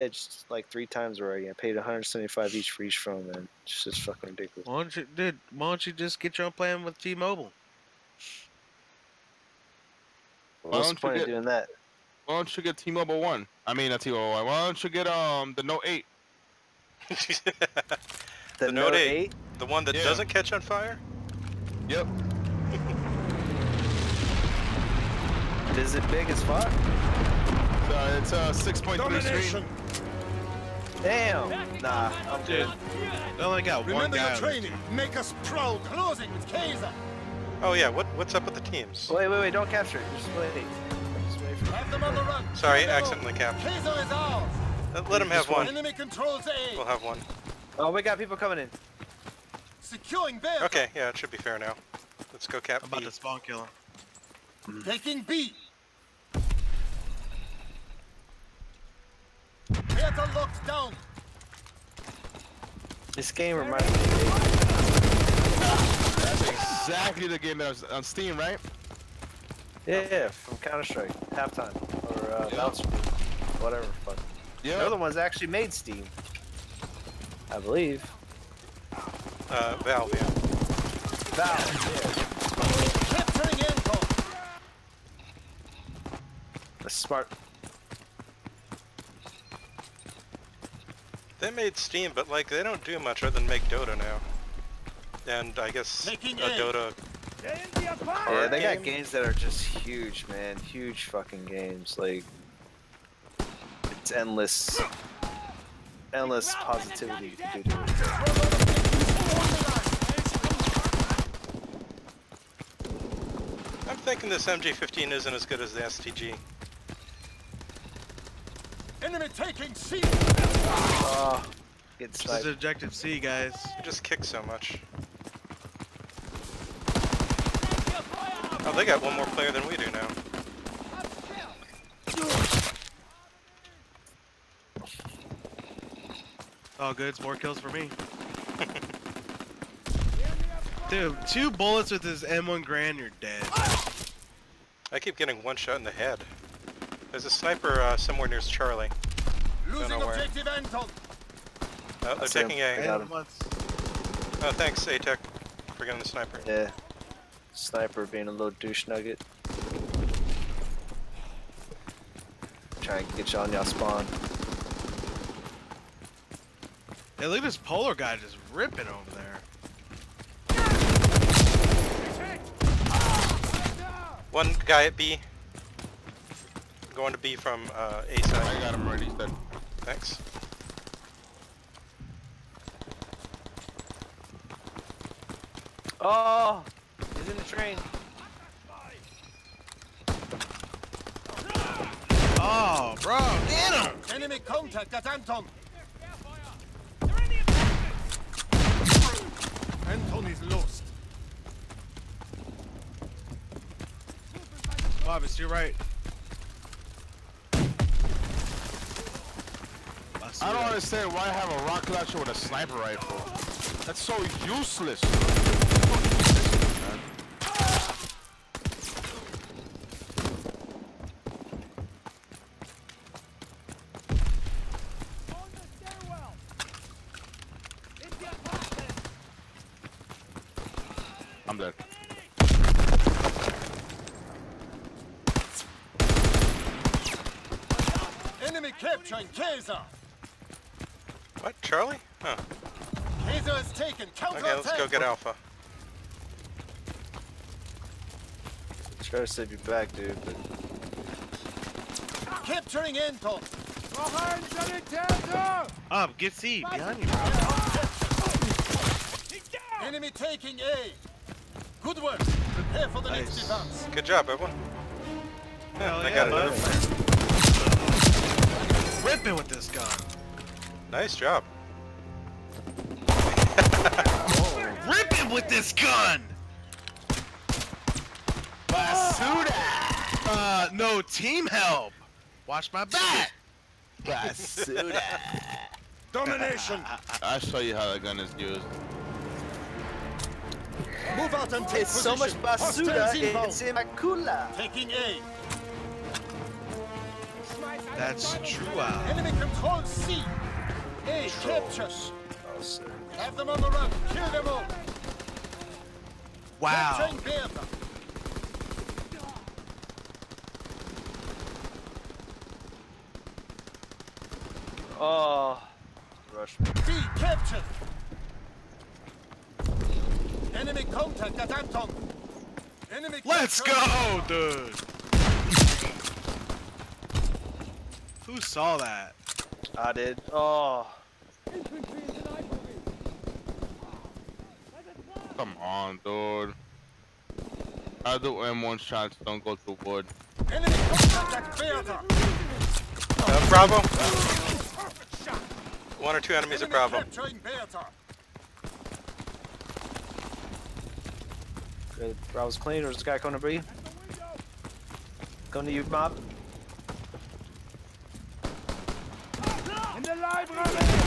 Edge like three times already. I paid 175 each for each phone, man. It's just fucking ridiculous. Why don't you, dude? Why don't you just get your own plan with T-Mobile? What's the don't you point of doing that? Why don't you get T-Mobile One? I mean, not T-Mobile One. Why don't you get um the Note 8? The, The Note Note 8. 8? the one that Yeah. doesn't catch on fire? Yep. Is it big as fuck? Uh, it's a 6.3 screen. Damn. Nah, I'm good. Dude, they only got one Remember your training. team. Make us proud. Closing with Kaiser. Oh yeah, what what's up with the teams? Wait, wait, wait! Don't capture it. Just wait. Just wait for Have them on the run. Sorry, Here we go. accidentally captured. Kaiser is ours. Let- Let him have one. Enemy controls A. We'll have one. Oh, we got people coming in. Securing B. Okay, yeah, it should be fair now. Let's go cap I'm about B. to spawn kill him. Taking B. Theater locked down. This game reminds me. That's exactly the game that was on Steam, right? Yeah, yeah, from Counter Strike, Half-Life or uh, Yeah. bounce, whatever. Fuck. Yeah. They're the ones actually made Steam. I believe. Uh, Valve, yeah. Valve. Capturing info. The smart. They made Steam, but like they don't do much other than make Dota now. And I guess a Taking Dota. Yeah, card they got games that are just huge, man. Huge fucking games. Like, it's endless, endless positivity you can do to it. I'm thinking this MG15 isn't as good as the STG. Enemy taking C. Oh, get This is objective C, guys. You just kick so much. Oh, they got one more player than we do now. Oh, good. It's more kills for me. Dude, two bullets with his M1 Garand, you're dead. I keep getting one shot in the head. There's a sniper uh, somewhere near Charlie. Losing know where. objective Anton. Oh, they're I see him. taking I A. got him. Once. Oh, thanks, ATEC, for getting the sniper. Yeah. Sniper being a little douche nugget. Try and get you on y'all spawn. Hey, look at this polar guy just ripping over there. One guy at B. Going to B from uh, A I side. I got him ready. He's dead. Thanks. Oh, he's in the train. Oh, bro, get him! Enemy contact at Anton. Anton is lost. Bob, it's your right. I don't understand why I have a rocket launcher with a sniper rifle. That's so useless. I'm dead. Enemy capturing Kaiser. What, Charlie? Huh. Kaiser is taken. Counter Okay, let's go get Alpha. Try to save you back, dude. But Capturing Anton. Up, get C, behind you, bro. Enemy taking A. Good work. Prepare for the next Nice. defense. Good job, everyone. Yeah, Hell they yeah, got another dude. player. Ripping with this gun. Nice job. Ripping with this gun! Basuda! Uh, no, team help! Watch my back! Basuda! Domination. I'll show you how the gun is used. Move out and take it's so much position. basuda, Hostiles inbound. it's in my cooler. Taking A. That's true. Enemy control C. A captures. Have them on the run. Kill them all. Wow. Oh, rush me. B captured. Enemy contact at Anton. Enemy Let's captured. go, dude. Who saw that? I did. Oh, Come on, dude. I do M1 shots, don't go through wood. Enemy contact at Uh, Bravo. One or two enemies at Enemy Bravo. good. Bravo's clean. Or is this guy coming to B? Coming to you, Mob. Fucker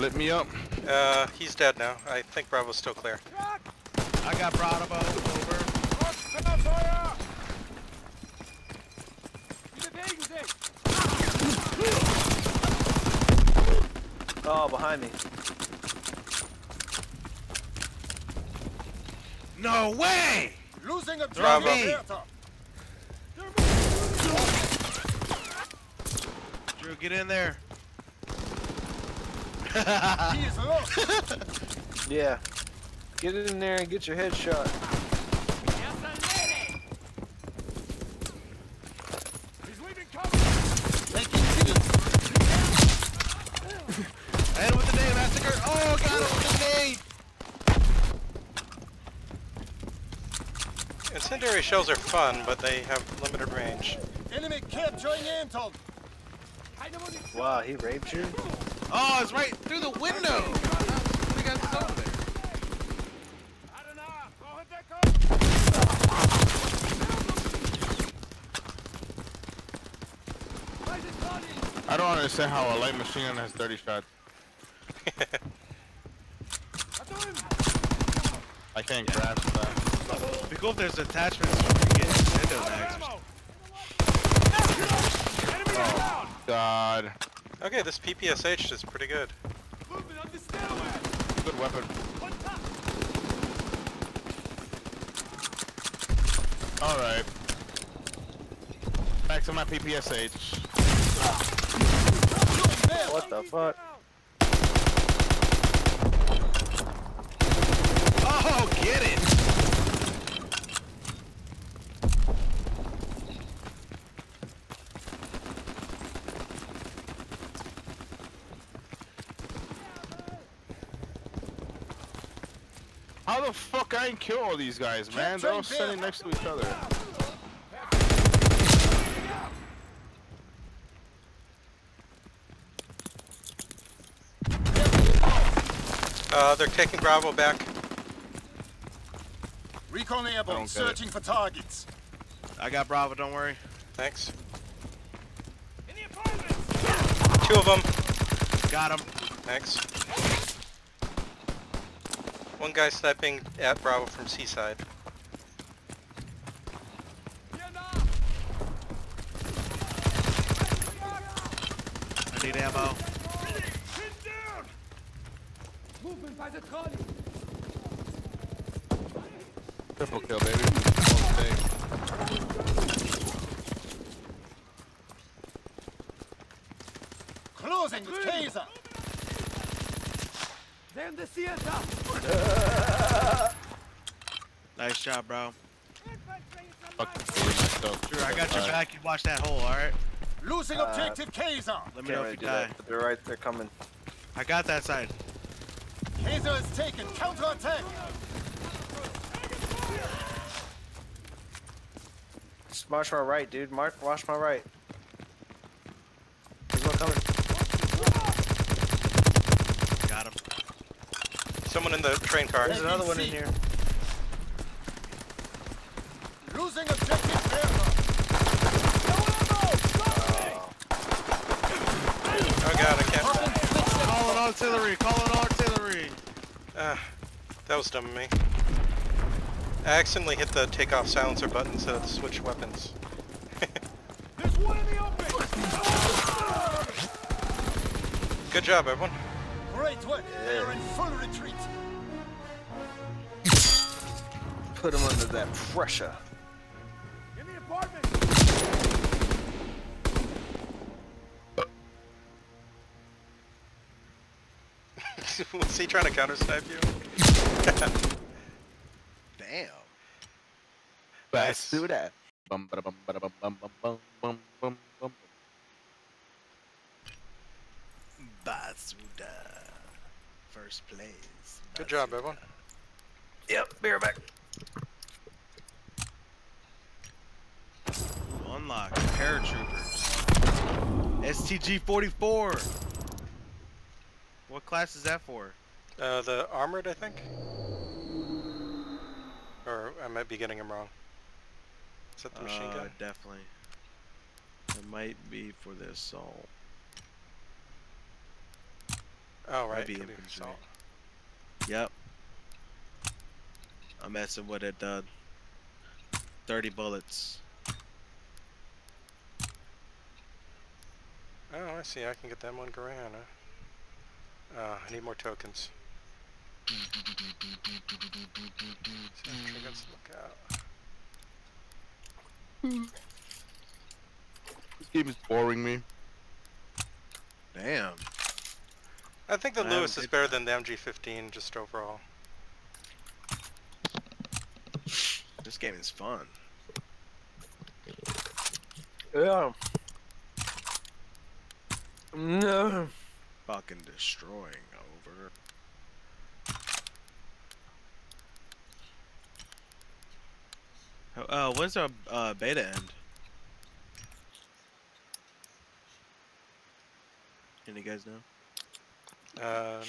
lit me up. Uh, he's dead now. I think Bravo's still clear. I got Bravo over. Oh, behind me. No way! Losing a Bravo. Drew, get in there. He is lost. Yeah. Get in there and get your head shot. And with the name massacre. Oh, got him with the name. Incendiary shells are fun, but they have limited range. Enemy capturing Anton. Wow, he raped you? Oh, it's right through the window. What you guys there? I don't understand how a light machine gun has 30 shots. I can't grasp that. Be cool if there's attachments where you get Nintendo bags. God. Okay, this PPSH is pretty good. Good weapon. Alright. Back to my PPSH. What the fuck? Oh, get it. How the fuck I ain't kill all these guys, man? They're all standing next to each other. Uh, they're taking Bravo back. Recon airborne don't searching for targets. I got Bravo, don't worry. Thanks. Two of them. Got him. Thanks. One guy sniping at Bravo from Seaside. I need ammo. Triple kill, baby. Closing with Kaiser. Nice job, bro. Fucking killing myself. Drew, I got your Alright. back. You watch that hole, alright? Losing Uh, objective Kaiser. Let me know if you die. that, they're right, they're coming. I got that side. Kaiser is taken. Counter-attack. Just march my right, dude. Mark, watch my right. There's one coming. Got him. Someone in the train car. There's another one in here. Losing objective Bertha. Oh god, I can't. Call an artillery. Call an artillery. Uh, that was dumb of me. I accidentally hit the take off silencer button instead of switch weapons. There's one in the open! Good job, everyone. Great work! They are in full retreat! Put them under that pressure. In the apartment! Was he trying to counter snipe you? Damn. Nice. do that. Bum, bada, bum, bada, bum, bum, bum, bum, bum, bum, bum. Basuda. First place. Good job, everyone. Yep, be right back. Unlock paratroopers. STG 44. What class is that for? Uh, the armored, I think? Or I might be getting him wrong. Is that the machine Uh, gun? Definitely. It might be for the assault. Oh, right. be could be infantry. assault. Yep. I'm messing with it. Uh, 30 bullets. Oh, I see. I can get them one grand. Huh? Uh, I need more tokens. Sentry guns, look out. This game is boring me. Damn. I think the Lewis haven't is better than the MG15 just overall. This game is fun. Yeah. No. Fucking destroying over. Oh, Uh, when's our uh, beta end? Any guys know? Uh,